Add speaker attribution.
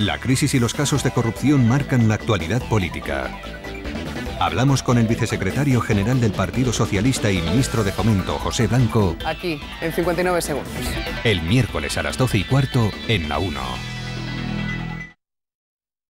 Speaker 1: La crisis y los casos de corrupción marcan la actualidad política. Hablamos con el vicesecretario general del Partido Socialista y ministro de Fomento, José Blanco.
Speaker 2: Aquí, en 59 segundos.
Speaker 1: El miércoles a las 12 y cuarto en la 1.